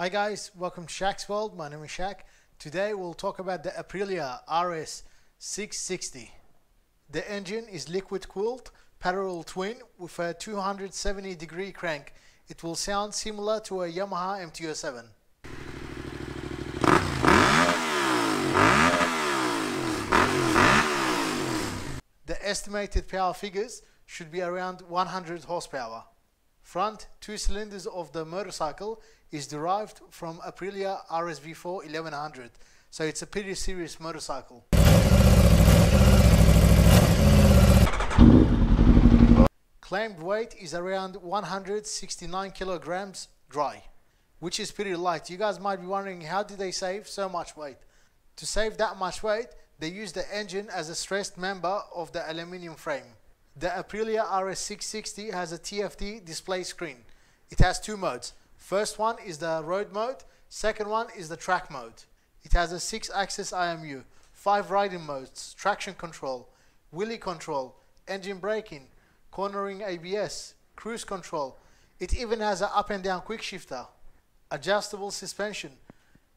Hi guys, welcome to Shaq's World. My name is Shaq. Today we'll talk about the Aprilia RS 660. The engine is liquid cooled, parallel twin with a 270 degree crank. It will sound similar to a Yamaha MT-07. The estimated power figures should be around 100 horsepower. Front two cylinders of the motorcycle is derived from Aprilia RSV4 1100, so it's a pretty serious motorcycle. Claimed weight is around 169 kilograms dry, which is pretty light. You guys might be wondering how did they save so much weight? To save that much weight, they use the engine as a stressed member of the aluminium frame. The Aprilia RS660 has a TFT display screen. It has two modes. First one is the road mode, second one is the track mode. It has a 6-axis IMU, 5 riding modes, traction control, wheelie control, engine braking, cornering ABS, cruise control. It even has an up and down quick shifter, adjustable suspension.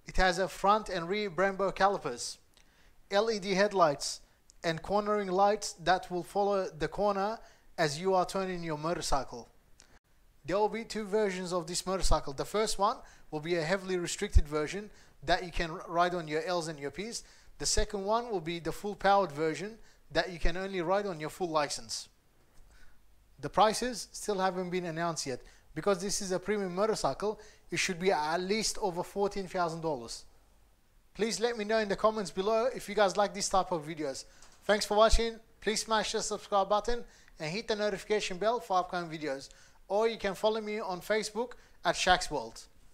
It has a front and rear Brembo calipers. LED headlights and cornering lights that will follow the corner as you are turning your motorcycle. There will be two versions of this motorcycle. The first one will be a heavily restricted version that you can ride on your L's and your P's. The second one will be the full powered version that you can only ride on your full license. The prices still haven't been announced yet. Because this is a premium motorcycle, it should be at least over $14,000. Please let me know in the comments below if you guys like this type of videos. Thanks for watching. Please smash the subscribe button and hit the notification bell for upcoming videos. Or you can follow me on Facebook at Shaq's World.